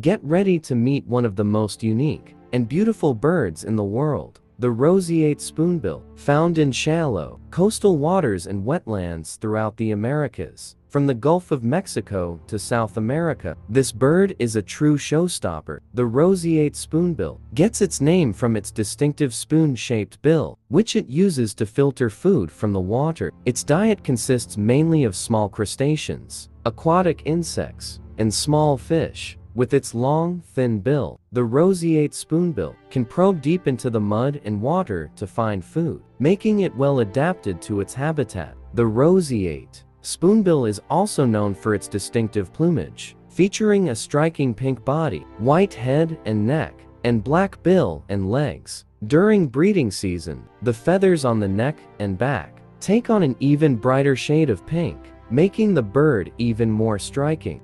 Get ready to meet one of the most unique and beautiful birds in the world. The roseate spoonbill, found in shallow, coastal waters and wetlands throughout the Americas. From the Gulf of Mexico to South America, this bird is a true showstopper. The roseate spoonbill gets its name from its distinctive spoon-shaped bill, which it uses to filter food from the water. Its diet consists mainly of small crustaceans, aquatic insects, and small fish. With its long, thin bill, the roseate spoonbill can probe deep into the mud and water to find food, making it well adapted to its habitat. The roseate spoonbill is also known for its distinctive plumage, featuring a striking pink body, white head and neck, and black bill and legs. During breeding season, the feathers on the neck and back take on an even brighter shade of pink, making the bird even more striking.